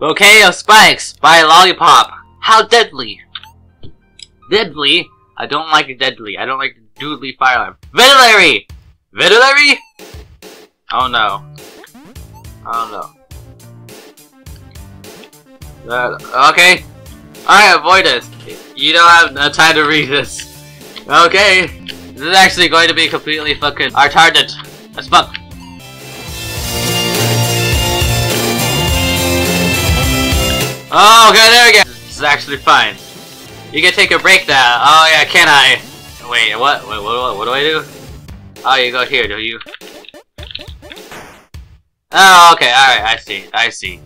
Bouquet of spikes by Lollipop. How deadly! Deadly? I don't like deadly. I don't like doodly fire alarm. Veterinary! Veterinary? Oh no. Oh no. Uh, okay. Alright, avoid this. You don't have no time to read this. Okay. This is actually going to be completely fucking retarded as fuck. Oh, okay, there we go. This is actually fine. You can take a break now. Oh yeah, can I? Wait, what? Wait, what, what do I do? Oh, you go here, do you? Oh, okay, alright, I see, I see.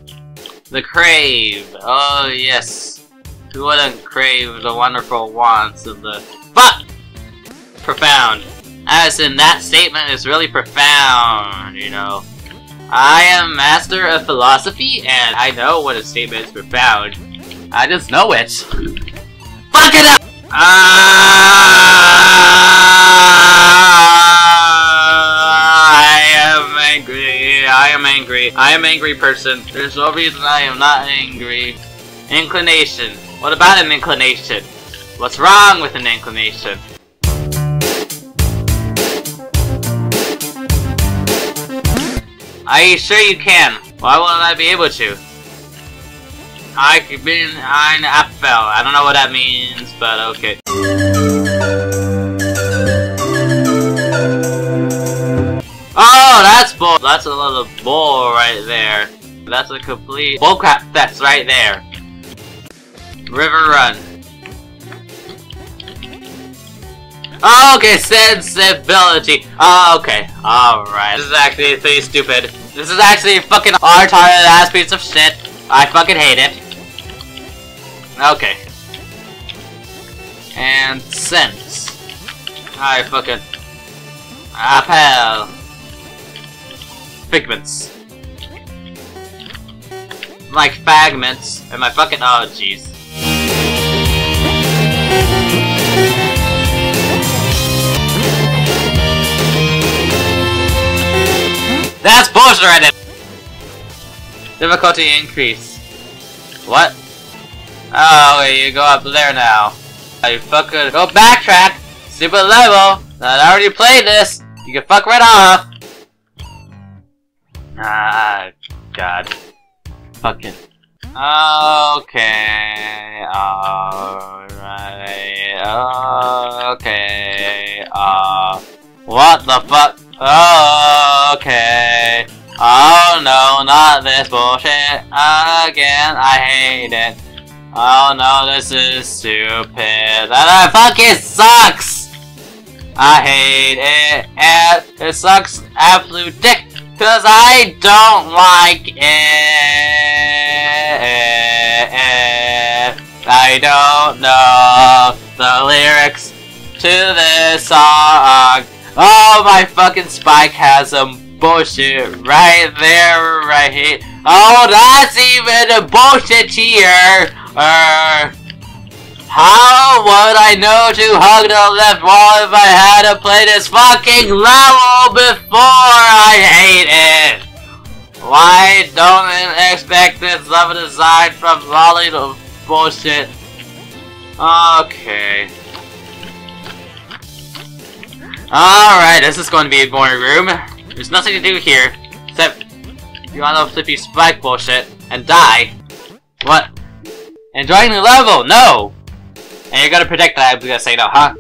The crave. Oh, yes. Who wouldn't crave the wonderful wants of the... But! Profound. As in, that statement is really profound, you know. I am master of philosophy, and I know what a statement is profound. I just know it. Fuck it up! Ah! I am angry. I am angry. I am angry person. There's no reason I am not angry. Inclination. What about an inclination? What's wrong with an inclination? Are you sure you can? Why won't I be able to? I could be ein Apfel. I don't know what that means, but okay. Oh, that's bull. That's a little bull right there. That's a complete bullcrap fest right there. River Run. Oh, okay, sensibility. Oh, okay. Alright. This is actually pretty stupid. This is actually a fucking retarded ass piece of shit. I fucking hate it. Okay. And sense. I fucking... Appel. Figments. Like fragments. And my fucking... Oh, jeez. That's bullshit right there! Difficulty increase. What? Oh, wait, you go up there now. You fucking go backtrack! Super level! I already played this! You can fuck right off! Ah, God. Fucking. Okay, alright, okay, uh, what the fuck? Oh, okay. Oh no, not this bullshit again. I hate it. Oh no, this is stupid. That fucking sucks! I hate it, and it sucks absolute dick, cause I don't like it. I don't know the lyrics to this song. Oh, my fucking spike has some bullshit right there, right here. Oh, that's even a bullshit here. Uh, how would I know to hug the left wall if I had to play this fucking level before? I hate it. Why don't I expect this level design from Lolly to bullshit? Okay. Alright, this is going to be a boring room. There's nothing to do here, except you want to flippy spike bullshit and die. What? Enjoying the level? No! And you're gonna predict that I was gonna say no, huh?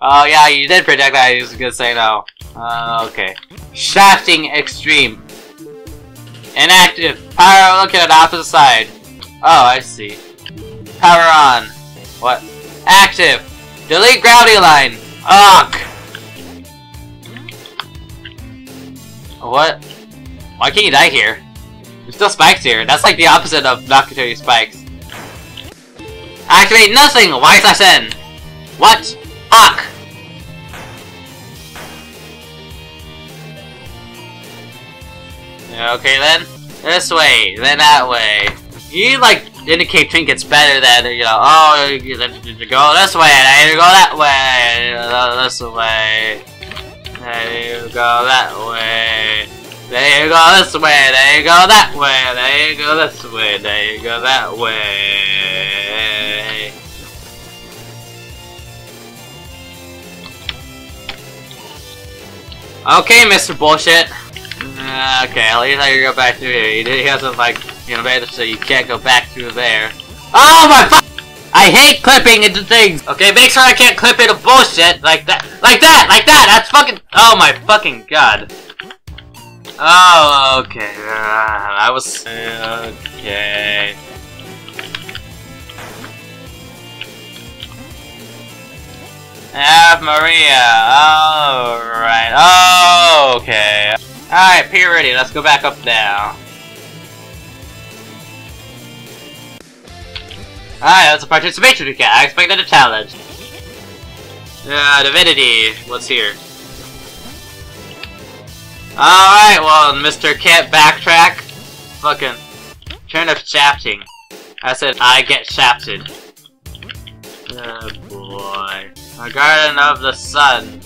Oh yeah, you did predict that I was gonna say no. Uh, okay. Shafting Extreme. Inactive. Power look at the opposite side. Oh, I see. Power on. What? Active. Delete gravity line. Ugh. What? Why can't you die here? There's still spikes here. That's like the opposite of Nakatomi spikes. Activate nothing! Why slash N? What? Fuck! Okay then. This way, then that way. You like indicate trinkets better than you know. Oh, you go this way, and you go that way, this way. And you go that way. There you go this way, there you go that way, there you go this way, there you go that way. Okay, Mr. Bullshit. Uh, okay, at least I can go back through here. He, he hasn't, like, you know, made it so you can't go back through there. Oh my fu- I hate clipping into things! Okay, make sure I can't clip into bullshit like that. Like that! Like that! That's fucking- Oh my fucking god. Oh, okay. Uh, I was- Okay. Ave Maria. Alright. Oh, okay. Alright, purity. Let's go back up now. Alright, that's a participation get. I expected a challenge. Uh, divinity. What's here? Alright, well, Mr. Can't Backtrack. Fucking. Turn of shafting. I said I get shafted. Oh boy. A Garden of the Sun.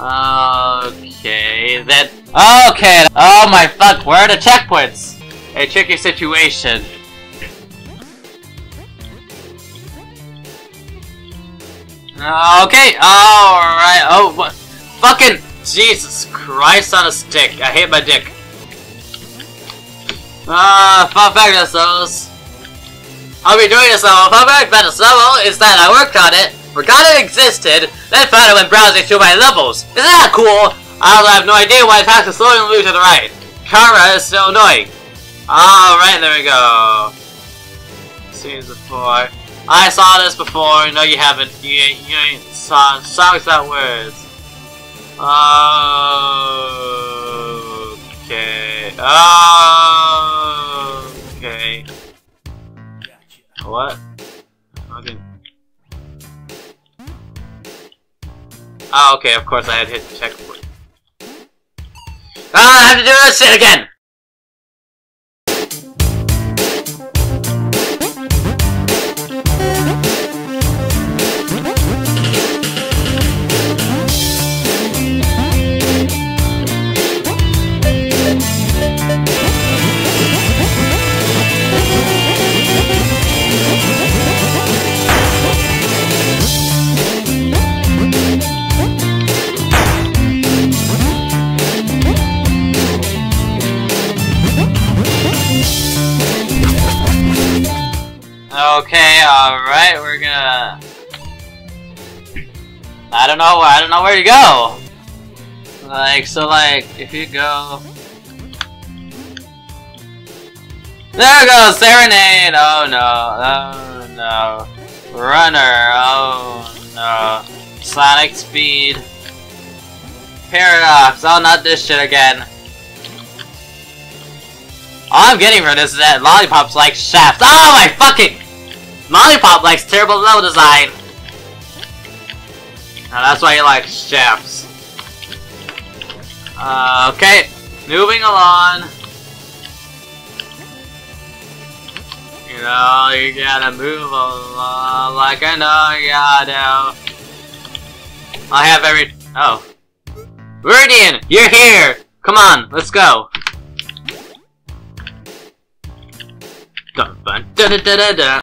Okay, then. Okay! Oh my fuck, where are the checkpoints? A tricky situation. Okay, alright. Oh, what? Fucking Jesus Christ on a stick. I hate my dick. Ah, uh, fun fact. I'll be doing this level. Fun fact about this level is that I worked on it, forgot it existed, then found it when browsing through my levels. Isn't that cool? I also have no idea why it has to slowly move to the right. Kara is so annoying. Alright, there we go. Scenes before. I saw this before. No, you haven't. You, you ain't saw songs without words. Okay. Okay. What? Okay. Oh, okay. Of course, I had hit the checkpoint. Ah, I have to do this shit again. Okay, alright, we're gonna... I don't know, I don't know where to go! Like, so like, if you go... There goes Serenade! Oh no, oh no. Runner, oh no. Sonic Speed. Paradox, oh not this shit again. All I'm getting from this is that Lollipop's like Shaft. Oh my fucking! Lollipop likes terrible level design. Now that's why he likes Shafts. Uh, okay, moving along. You know, you gotta move along like I know you gotta. I have every. Oh. Viridian, you're here! Come on, let's go. Dun, dun, da, da, da, da.